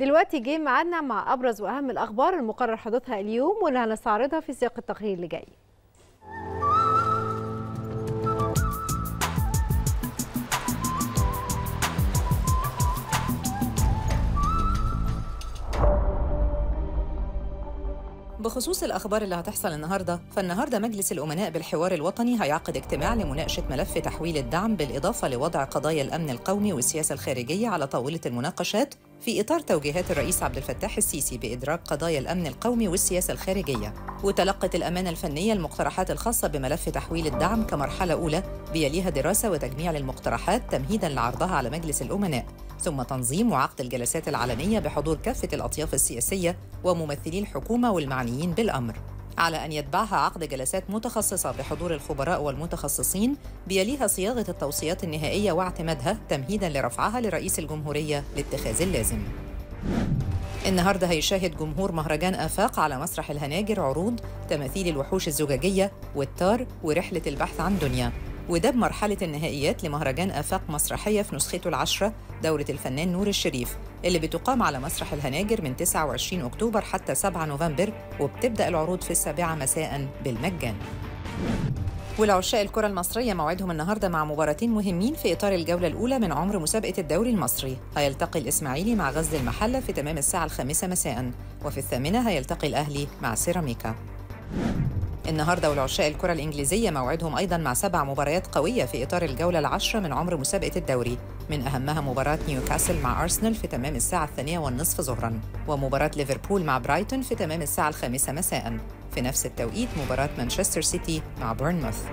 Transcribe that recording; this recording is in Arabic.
دلوقتي جه ميعادنا مع أبرز وأهم الأخبار المقرر حدوثها اليوم واللي هنستعرضها في سياق التقرير اللي جاي. بخصوص الأخبار اللي هتحصل النهاردة فالنهاردة مجلس الأمناء بالحوار الوطني هيعقد اجتماع لمناقشة ملف تحويل الدعم بالإضافة لوضع قضايا الأمن القومي والسياسة الخارجية على طاولة المناقشات في إطار توجيهات الرئيس عبد الفتاح السيسي بإدراك قضايا الأمن القومي والسياسة الخارجية. وتلقت الأمانة الفنية المقترحات الخاصة بملف تحويل الدعم كمرحلة أولى بيليها دراسة وتجميع للمقترحات تمهيداً لعرضها على مجلس الأمناء. ثم تنظيم وعقد الجلسات العلنية بحضور كافة الأطياف السياسية وممثلي الحكومة والمعنيين بالأمر. على أن يتبعها عقد جلسات متخصصة بحضور الخبراء والمتخصصين بيليها صياغة التوصيات النهائية واعتمادها تمهيداً لرفعها لرئيس الجمهورية لاتخاذ اللازم. النهارده هيشاهد جمهور مهرجان آفاق على مسرح الهناجر عروض تماثيل الوحوش الزجاجية والتار ورحلة البحث عن دنيا. وده بمرحلة النهائيات لمهرجان آفاق مسرحية في نسخته العشرة دورة الفنان نور الشريف. اللي بتقام على مسرح الهناجر من 29 أكتوبر حتى 7 نوفمبر وبتبدأ العروض في السابعة مساء بالمجان والعشاء الكرة المصرية موعدهم النهارده مع مباراتين مهمين في إطار الجولة الأولى من عمر مسابقة الدوري المصري، هيلتقي الإسماعيلي مع غزل المحلة في تمام الساعة الخامسة مساء، وفي الثامنة هيلتقي الأهلي مع سيراميكا. النهارده والعشاء الكرة الإنجليزية موعدهم أيضا مع سبع مباريات قوية في إطار الجولة العشرة من عمر مسابقة الدوري. من أهمها مباراة نيوكاسل مع أرسنال في تمام الساعة الثانية والنصف ظهرا ومباراة ليفربول مع برايتون في تمام الساعة الخامسة مساء. في نفس التوقيت مباراة مانشستر سيتي مع بورنموث.